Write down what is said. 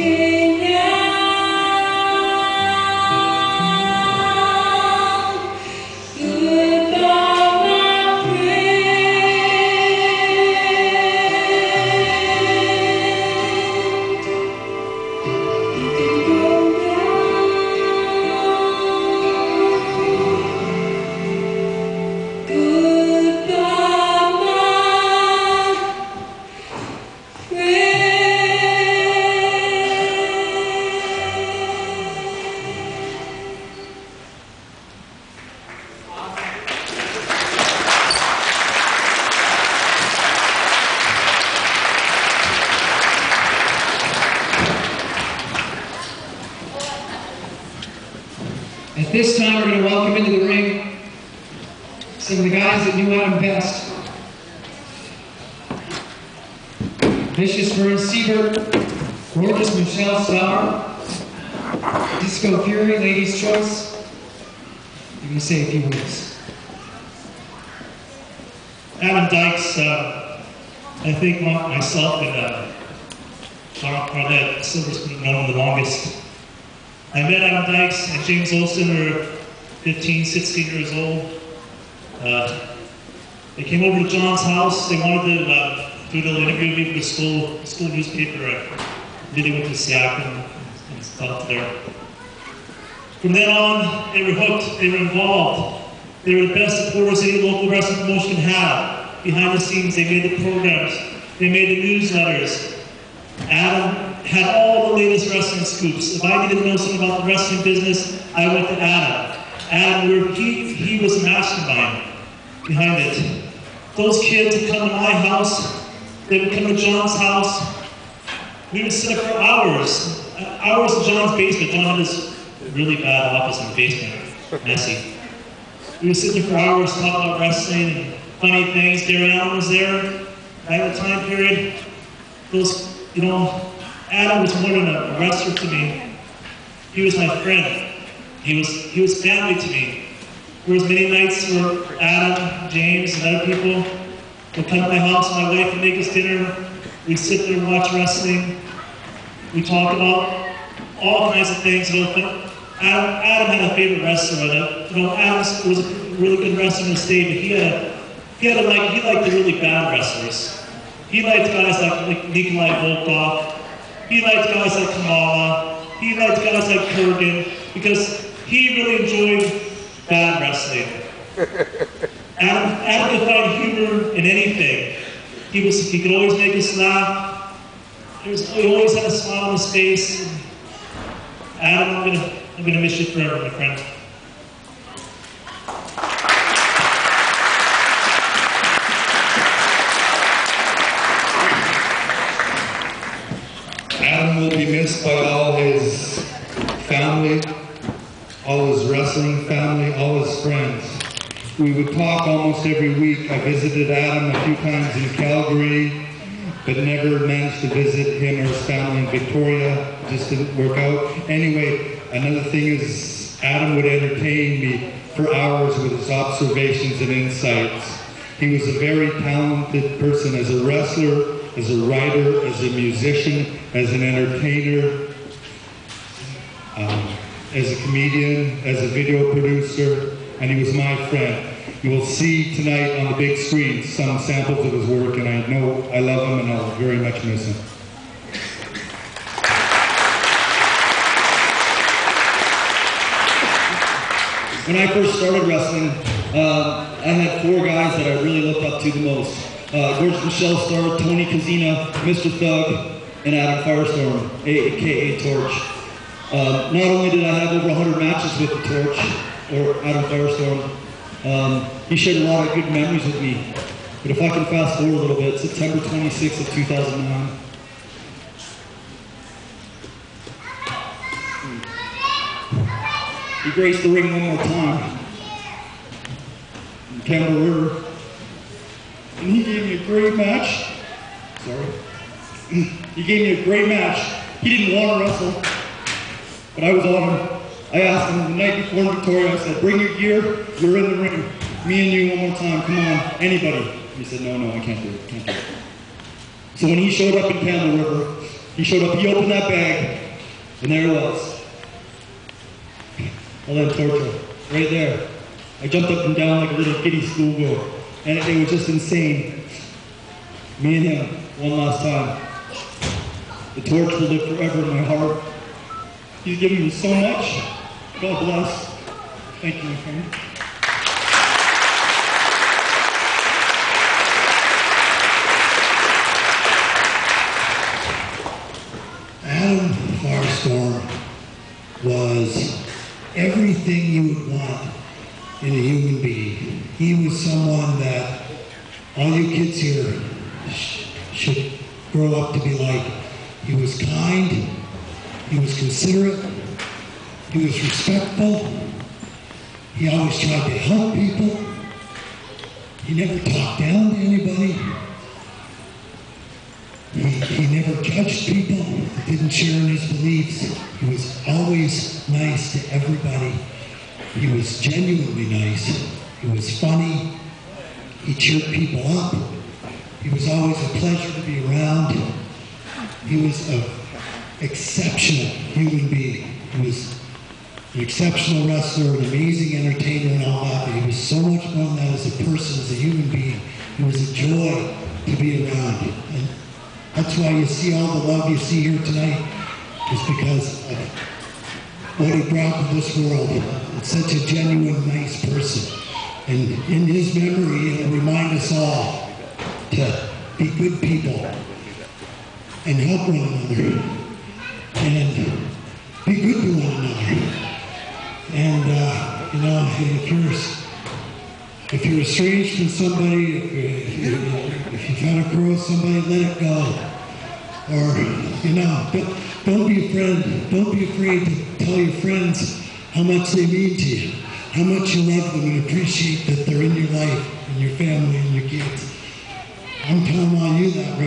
I'm this time, we're going to welcome into the ring some of the guys that knew Adam best. Vicious Vern Siebert, gorgeous Michelle Starr, Disco Fury, Ladies' Choice. Going to say a few words. Adam Dykes, uh, I think myself and uh, Mar- Marlette Silver's been known the longest. I met Adam Dykes and James Olson were 15, 16 years old. Uh, they came over to John's house. They wanted to uh, do a little interview with me for the school, school newspaper. I did it with the SIAC and, and stuff there. From then on, they were hooked, they were involved. They were the best supporters any local wrestling promotion have. Behind the scenes, they made the programs, they made the newsletters. Adam had all the latest wrestling scoops. If I needed to know something about the wrestling business, I went to Adam. Adam, he, he was the mastermind behind it. Those kids would come to my house, they would come to John's house. We would sit there for hours, hours in John's basement. John had this really bad office in the basement, messy. We would sit there for hours, talk about wrestling and funny things. Gary Allen was there. at the time period, those, you know, Adam was more than a wrestler to me. He was my friend. He was he was family to me. There was many nights where Adam, James, and other people would come to my house, my wife would make us dinner. We'd sit there and watch wrestling. We talked about all kinds of things. Adam, Adam had a favorite wrestler. Uh, you know, Adam was a really good wrestler in the state, but he had a, he had a, like he liked the really bad wrestlers. He liked guys like, like Nikolai Volkov. He liked guys like Kamala. He liked guys like Kurgan because he really enjoyed bad wrestling. Adam, Adam could find humor in anything. He was he could always make us laugh. He, was, he always had a smile on his face. Adam, I'm gonna I'm gonna miss you forever, my friend. Adam will be missed by all his family, all his wrestling family, all his friends. We would talk almost every week. I visited Adam a few times in Calgary, but never managed to visit him or his family in Victoria. Just didn't work out. Anyway, another thing is Adam would entertain me for hours with his observations and insights. He was a very talented person as a wrestler, as a writer, as a musician, as an entertainer, um, as a comedian, as a video producer, and he was my friend. You will see tonight on the big screen some samples of his work, and I know I love him and I'll very much miss him. When I first started wrestling, uh, I had four guys that I really looked up to the most. Uh, George Michelle Starr, Tony Kazina, Mr. Thug, and Adam Firestorm, aka Torch. Uh, not only did I have over 100 matches with the Torch, or Adam Firestorm, um, he shared a lot of good memories with me. But if I can fast forward a little bit, September 26th of 2009, He graced the ring one more time. River. And he gave me a great match. Sorry. He gave me a great match. He didn't want to wrestle, but I was on him. I asked him the night before Victoria, I said, bring your gear, you're in the ring. Me and you one more time, come on, anybody. He said, no, no, I can't do it, can't do it. So when he showed up in Campbell River, he showed up, he opened that bag, and there it was. Ellen Torture, right there. I jumped up and down like a little kitty schoolgirl, and it, it was just insane. Me and him, one last time. The torch will live forever in my heart. He's given me so much. God bless. Thank you, my friend. Adam Firestorm was everything you would want in a human being. He was someone that all you kids here sh- should grow up to be like. He was kind, he was considerate, he was respectful, he always tried to help people, he never talked down to anybody. He, he never judged people, didn't share in his beliefs. He was always nice to everybody. He was genuinely nice. He was funny. He cheered people up. He was always a pleasure to be around. He was an exceptional human being. He was an exceptional wrestler, an amazing entertainer, and all that. But he was so much more than that as a person, as a human being. It was a joy to be around. And that's why you see all the love you see here tonight, is because of what he brought to this world. It's such a genuine, nice person. And in his memory, it'll remind us all to be good people and help one another and be good to one another. And, uh, you know, if you're if you're estranged from somebody, if, you, if you've a somebody, let it go. Or, you know, don't, don't be afraid. Don't be afraid to tell your friends how much they mean to you, how much you love them and appreciate that they're in your life and your family and your kids. I'm telling all you that right